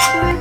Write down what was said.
Bye.